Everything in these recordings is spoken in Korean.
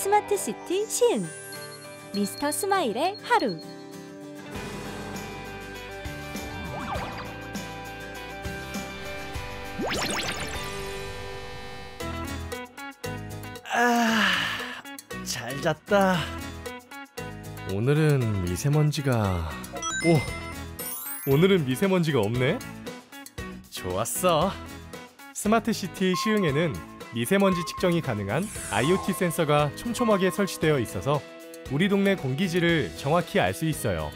스마트시티 시흥 미스터 스마일의 하루 아, 잘 잤다. 오늘은 미세먼지가 오, 오늘은 미세먼지가 없네. 좋았어. 스마트시티 시흥에는 미세먼지 측정이 가능한 IoT 센서가 촘촘하게 설치되어 있어서 우리 동네 공기질을 정확히 알 수 있어요.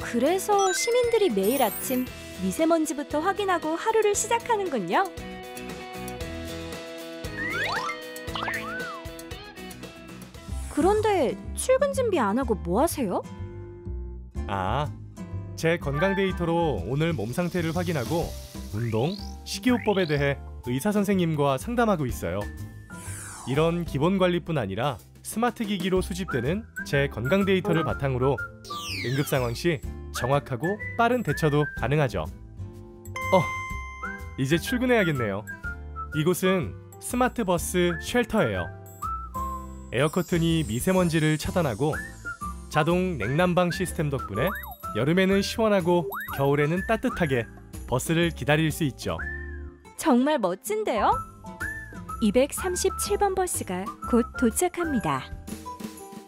그래서 시민들이 매일 아침 미세먼지부터 확인하고 하루를 시작하는군요. 그런데 출근 준비 안 하고 뭐 하세요? 아, 제 건강 데이터로 오늘 몸 상태를 확인하고 운동, 식이요법에 대해 의사 선생님과 상담하고 있어요. 이런 기본 관리뿐 아니라 스마트 기기로 수집되는 제 건강 데이터를 바탕으로 응급 상황 시 정확하고 빠른 대처도 가능하죠. 어, 이제 출근해야겠네요. 이곳은 스마트 버스 shelter예요. 에어커튼이 미세먼지를 차단하고 자동 냉난방 시스템 덕분에 여름에는 시원하고 겨울에는 따뜻하게 버스를 기다릴 수 있죠. 정말 멋진데요? 237번 버스가 곧 도착합니다.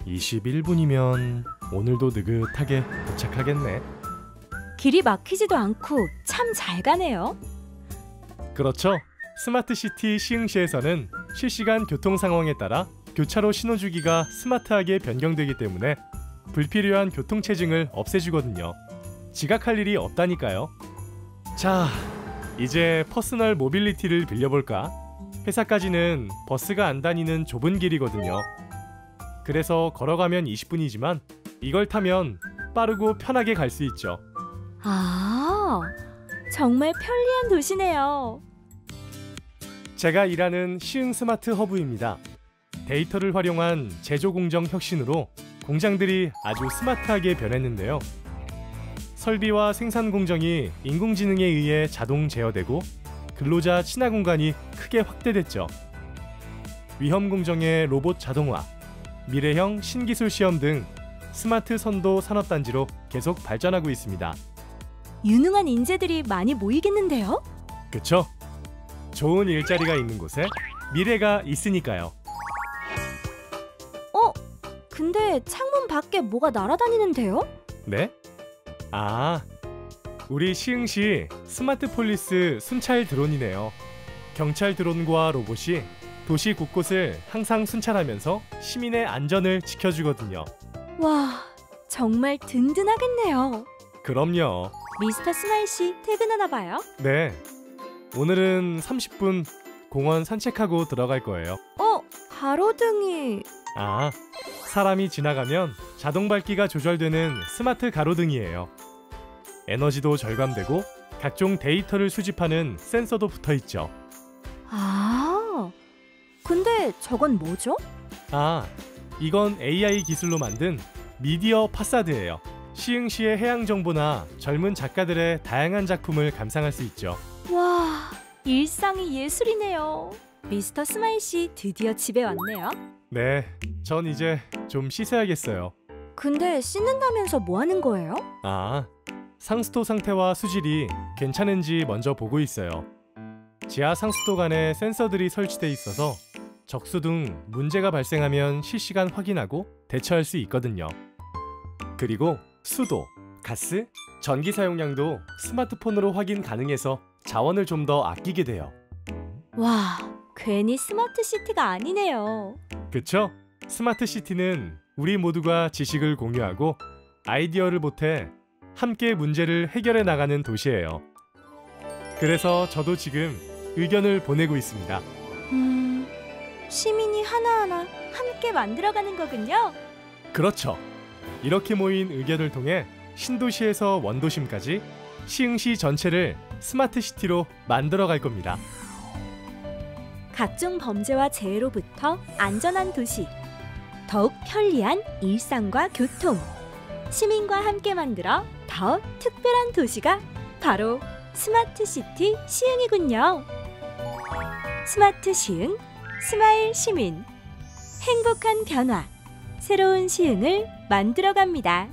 21분이면 오늘도 느긋하게 도착하겠네. 길이 막히지도 않고 참 잘 가네요. 그렇죠. 스마트시티 시흥시에서는 실시간 교통 상황에 따라 교차로 신호 주기가 스마트하게 변경되기 때문에 불필요한 교통 체증을 없애주거든요. 지각할 일이 없다니까요. 자, 이제 personal mobility를 빌려볼까? 회사까지는 버스가 안 다니는 좁은 길이거든요. 그래서 걸어가면 20분이지만 이걸 타면 빠르고 편하게 갈 수 있죠. 아, 정말 편리한 도시네요. 제가 일하는 시흥 스마트 허브입니다. 데이터를 활용한 제조 공정 혁신으로 공장들이 아주 스마트하게 변했는데요. 설비와 생산 공정이 인공지능에 의해 자동 제어되고 근로자 친화 공간이 크게 확대됐죠. 위험 공정의 로봇 자동화, 미래형 신기술 시험 등 스마트 선도 산업단지로 계속 발전하고 있습니다. 유능한 인재들이 많이 모이겠는데요? 그쵸? 좋은 일자리가 있는 곳에 미래가 있으니까요. 어? 근데 창문 밖에 뭐가 날아다니는데요? 네? 아, 우리 시흥시 smart police 순찰 드론이네요. 경찰 드론과 로봇이 도시 곳곳을 항상 순찰하면서 시민의 안전을 지켜주거든요. 와, 정말 든든하겠네요. 그럼요. 미스터 스마일 씨 퇴근하나 봐요? 네. 오늘은 30분 공원 산책하고 들어갈 거예요. 어, 가로등이 아, 사람이 지나가면 자동 밝기가 조절되는 스마트 가로등이에요. 에너지도 절감되고 각종 데이터를 수집하는 센서도 붙어 있죠. 아, 근데 저건 뭐죠? 아, 이건 AI 기술로 만든 media facade예요. 시흥시의 해양 정보나 젊은 작가들의 다양한 작품을 감상할 수 있죠. 와, 일상이 예술이네요. 미스터 스마일 씨 드디어 집에 왔네요. 네, 전 이제 좀 씻어야겠어요. 근데 씻는다면서 뭐 하는 거예요? 아, 상수도 상태와 수질이 괜찮은지 먼저 보고 있어요. 지하 상수도관에 센서들이 설치돼 있어서 적수 등 문제가 발생하면 실시간 확인하고 대처할 수 있거든요. 그리고 수도, 가스, 전기 사용량도 스마트폰으로 확인 가능해서 자원을 좀 더 아끼게 돼요. 와, 괜히 스마트 시티가 아니네요. 그쵸? 스마트 시티는 우리 모두가 지식을 공유하고 아이디어를 보태 함께 문제를 해결해 나가는 도시예요. 그래서 저도 지금 의견을 보내고 있습니다. 음, 시민이 하나하나 함께 만들어가는 거군요. 그렇죠. 이렇게 모인 의견을 통해 신도시에서 원도심까지 시흥시 전체를 스마트 시티로 만들어 갈 겁니다. 각종 범죄와 재해로부터 안전한 도시, 더욱 편리한 일상과 교통, 시민과 함께 만들어 더 특별한 도시가 바로 스마트 시티 시흥이군요. 스마트 시흥, 스마일 시민. 행복한 변화, 새로운 시흥을 만들어갑니다.